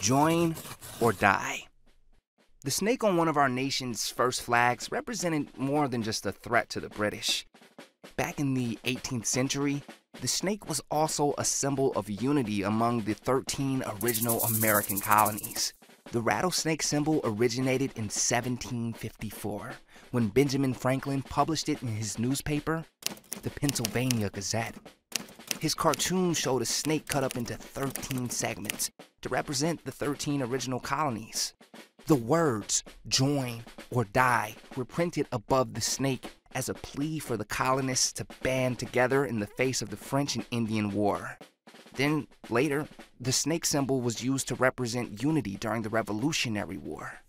join or die. The snake on one of our nation's first flags represented more than just a threat to the British. Back in the 18th century, the snake was also a symbol of unity among the 13 original American colonies. The rattlesnake symbol originated in 1754 when Benjamin Franklin published it in his newspaper, the Pennsylvania Gazette. His cartoon showed a snake cut up into 13 segments to represent the 13 original colonies. The words join or die were printed above the snake as a plea for the colonists to band together in the face of the French and Indian War. Then, later, the snake symbol was used to represent unity during the Revolutionary War.